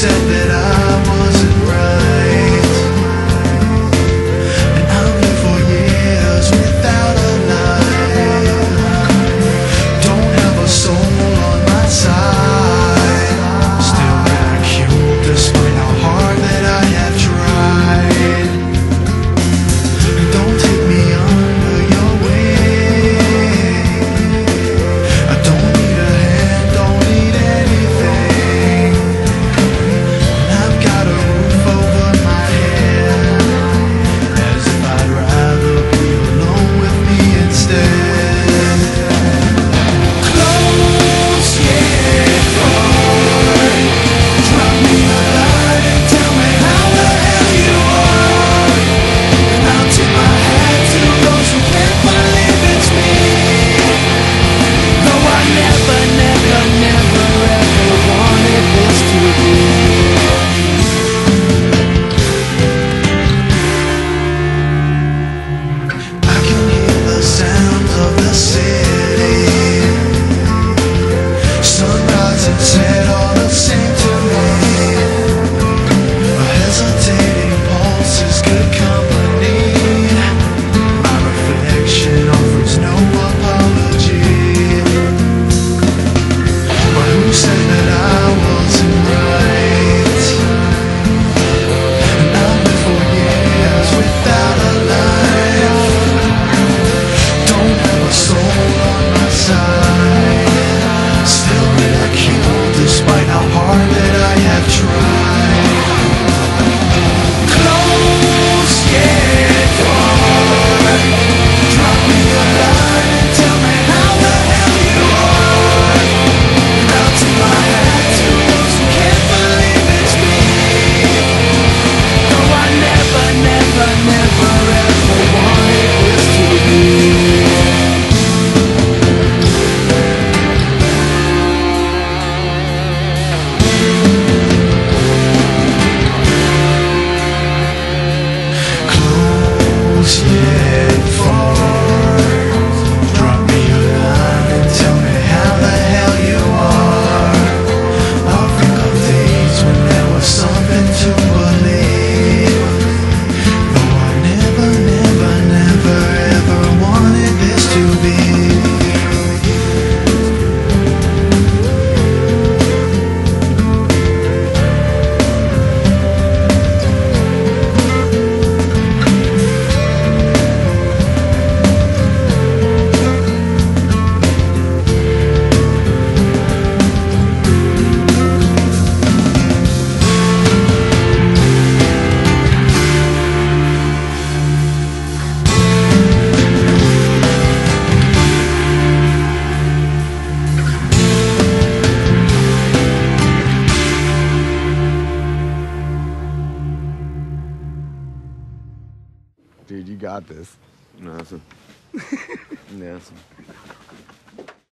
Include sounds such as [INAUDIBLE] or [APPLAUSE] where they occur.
said that sun. dude, you got this. Awesome. [LAUGHS] awesome.